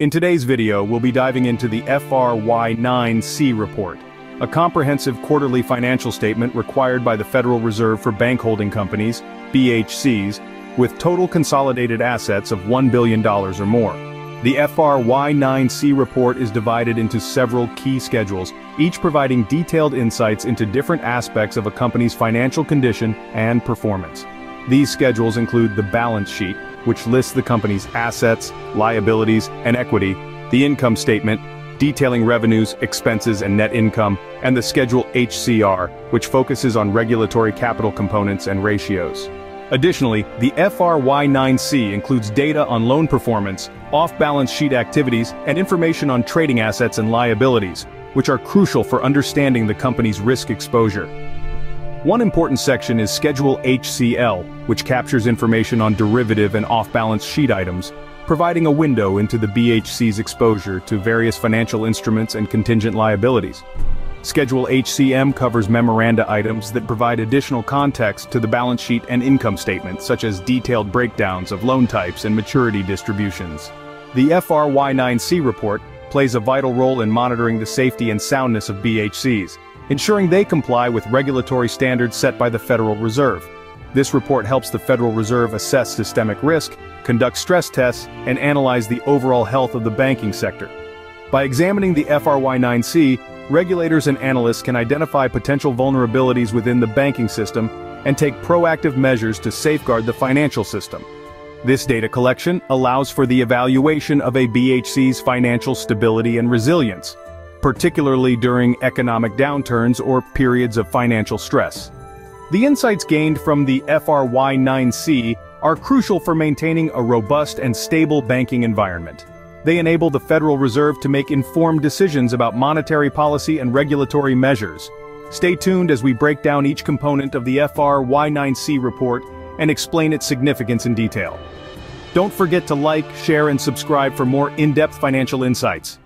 In today's video, we'll be diving into the FR Y-9C report, a comprehensive quarterly financial statement required by the Federal Reserve for Bank Holding Companies, BHCs, with total consolidated assets of $1 billion or more. The FR Y-9C report is divided into several key schedules, each providing detailed insights into different aspects of a company's financial condition and performance. These schedules include the balance sheet, which lists the company's assets, liabilities, and equity, the income statement, detailing revenues, expenses, and net income, and the Schedule HCR, which focuses on regulatory capital components and ratios. Additionally, the FR Y-9C includes data on loan performance, off-balance sheet activities, and information on trading assets and liabilities, which are crucial for understanding the company's risk exposure. One important section is Schedule HCL, which captures information on derivative and off-balance sheet items, providing a window into the BHC's exposure to various financial instruments and contingent liabilities. Schedule HCM covers memoranda items that provide additional context to the balance sheet and income statement, such as detailed breakdowns of loan types and maturity distributions. The FR Y-9C report plays a vital role in monitoring the safety and soundness of BHCs, ensuring they comply with regulatory standards set by the Federal Reserve. This report helps the Federal Reserve assess systemic risk, conduct stress tests, and analyze the overall health of the banking sector. By examining the FR Y-9C, regulators and analysts can identify potential vulnerabilities within the banking system and take proactive measures to safeguard the financial system. This data collection allows for the evaluation of a BHC's financial stability and resilience, particularly during economic downturns or periods of financial stress. The insights gained from the FR Y-9C are crucial for maintaining a robust and stable banking environment. They enable the Federal Reserve to make informed decisions about monetary policy and regulatory measures. Stay tuned as we break down each component of the FR Y-9C report and explain its significance in detail. Don't forget to like, share, and subscribe for more in-depth financial insights.